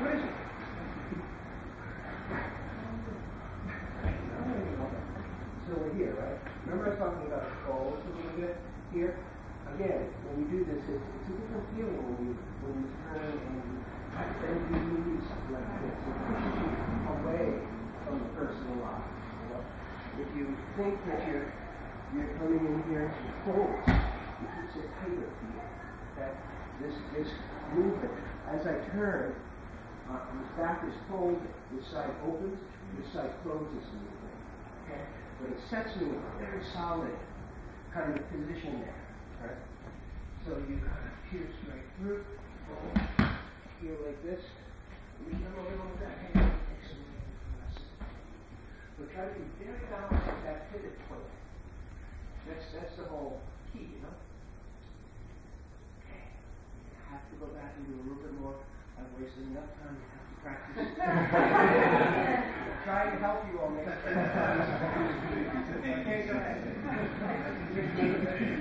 So we're here, right? Remember I was talking about goals a little bit here? Again, when you do this, it's, it's a different feeling when you, when you turn and then you lose like this. It pushes you away from the personal life. You know? If you think that you're, you're coming in here to hold, you keeps it "Hey. That this, this movement, as I turn, uh, the back is folded, this side opens, this side closes little bit. Okay? But it sets me in a very solid kind of position there. Right? So you kind of pierce right through, fold, feel like this. You come a little bit, hey, so try to be very balanced at that pivot point. That's that's the whole key, you know. Okay. You have to go back and do a little bit more. I've wasting enough time to have to practice. Try to help you all make it.